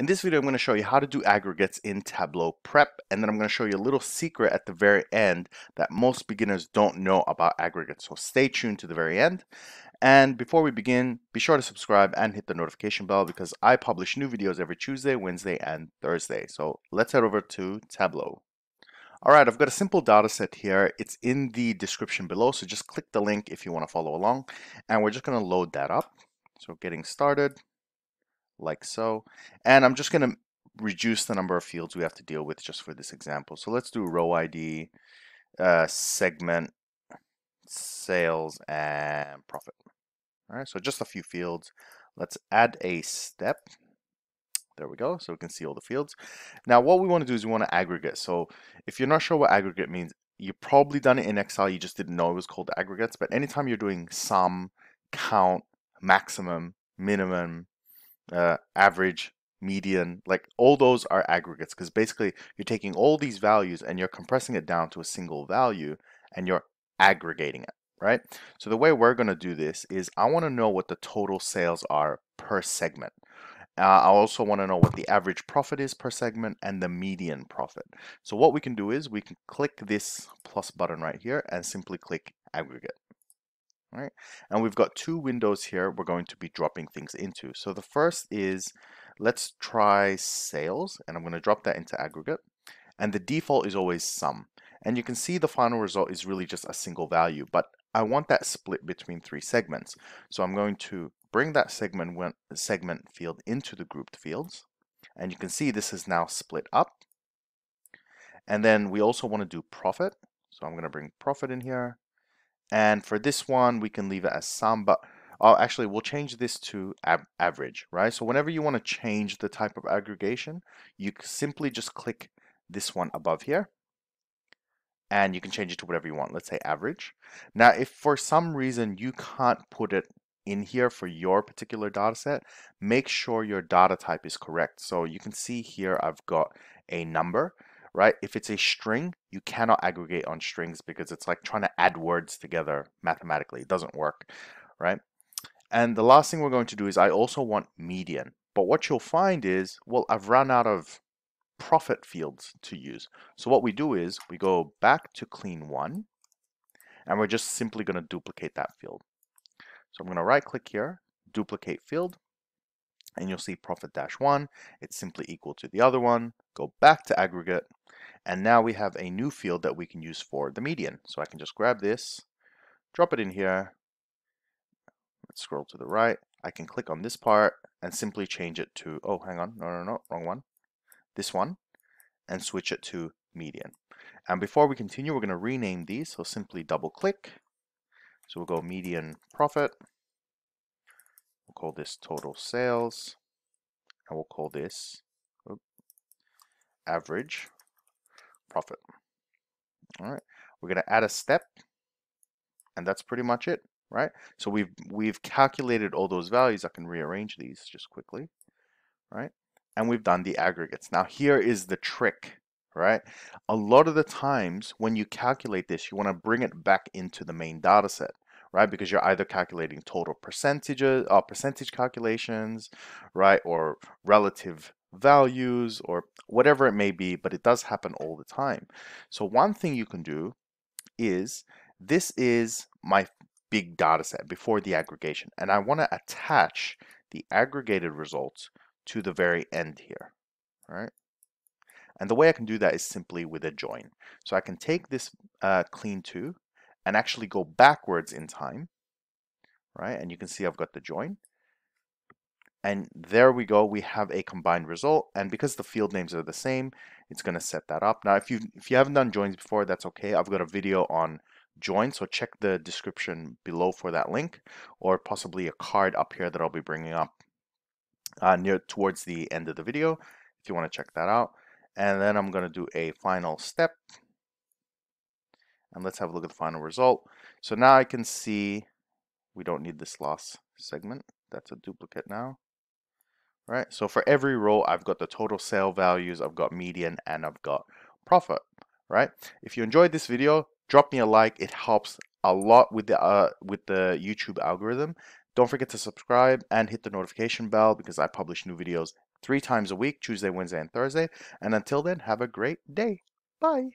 In this video, I'm going to show you how to do aggregates in Tableau Prep, and then I'm going to show you a little secret at the very end that most beginners don't know about aggregates. So stay tuned to the very end. And before we begin, be sure to subscribe and hit the notification bell because I publish new videos every Tuesday, Wednesday, and Thursday. So let's head over to Tableau. All right, I've got a simple data set here. It's in the description below, so just click the link if you want to follow along. And we're just going to load that up. So getting started like so. And I'm just going to reduce the number of fields we have to deal with just for this example. So let's do row ID, uh, segment, sales, and profit. All right, so just a few fields. Let's add a step. There we go, so we can see all the fields. Now what we want to do is we want to aggregate. So if you're not sure what aggregate means, you've probably done it in Excel, you just didn't know it was called aggregates, but anytime you're doing sum, count, maximum, minimum, uh, average, median, like all those are aggregates because basically you're taking all these values and you're compressing it down to a single value and you're aggregating it, right? So the way we're going to do this is I want to know what the total sales are per segment. Uh, I also want to know what the average profit is per segment and the median profit. So what we can do is we can click this plus button right here and simply click aggregate right? And we've got two windows here we're going to be dropping things into. So the first is, let's try sales, and I'm going to drop that into aggregate. And the default is always sum. And you can see the final result is really just a single value, but I want that split between three segments. So I'm going to bring that segment segment field into the grouped fields. And you can see this is now split up. And then we also want to do profit. So I'm going to bring profit in here. And for this one, we can leave it as sum, but oh, actually, we'll change this to average, right? So whenever you want to change the type of aggregation, you simply just click this one above here, and you can change it to whatever you want. Let's say average. Now, if for some reason you can't put it in here for your particular data set, make sure your data type is correct. So you can see here I've got a number right? If it's a string, you cannot aggregate on strings because it's like trying to add words together mathematically. It doesn't work, right? And the last thing we're going to do is I also want median. But what you'll find is, well, I've run out of profit fields to use. So what we do is we go back to clean one and we're just simply going to duplicate that field. So I'm going to right click here, duplicate field, and you'll see profit dash one. It's simply equal to the other one. Go back to aggregate and now we have a new field that we can use for the median. So I can just grab this, drop it in here. Let's scroll to the right. I can click on this part and simply change it to, oh, hang on, no, no, no, wrong one. This one, and switch it to median. And before we continue, we're going to rename these. So simply double click. So we'll go median profit. Call this total sales. And we'll call this oh, average profit. All right, we're going to add a step, and that's pretty much it, right? So we've we've calculated all those values. I can rearrange these just quickly, right? And we've done the aggregates. Now here is the trick, right? A lot of the times when you calculate this, you want to bring it back into the main data set right? Because you're either calculating total percentages, uh, percentage calculations, right, or relative values or whatever it may be, but it does happen all the time. So one thing you can do is this is my big data set before the aggregation and I want to attach the aggregated results to the very end here, right? And the way I can do that is simply with a join. So I can take this uh, clean 2 and actually go backwards in time, right? And you can see I've got the join. And there we go, we have a combined result. And because the field names are the same, it's going to set that up. Now, if you if you haven't done joins before, that's okay. I've got a video on join, so check the description below for that link, or possibly a card up here that I'll be bringing up uh, near towards the end of the video, if you want to check that out. And then I'm going to do a final step. And let's have a look at the final result. So now I can see we don't need this loss segment. That's a duplicate now right? So for every row, I've got the total sale values, I've got median, and I've got profit, right? If you enjoyed this video, drop me a like. It helps a lot with the uh, with the YouTube algorithm. Don't forget to subscribe and hit the notification bell because I publish new videos three times a week, Tuesday, Wednesday, and Thursday. And until then, have a great day. Bye.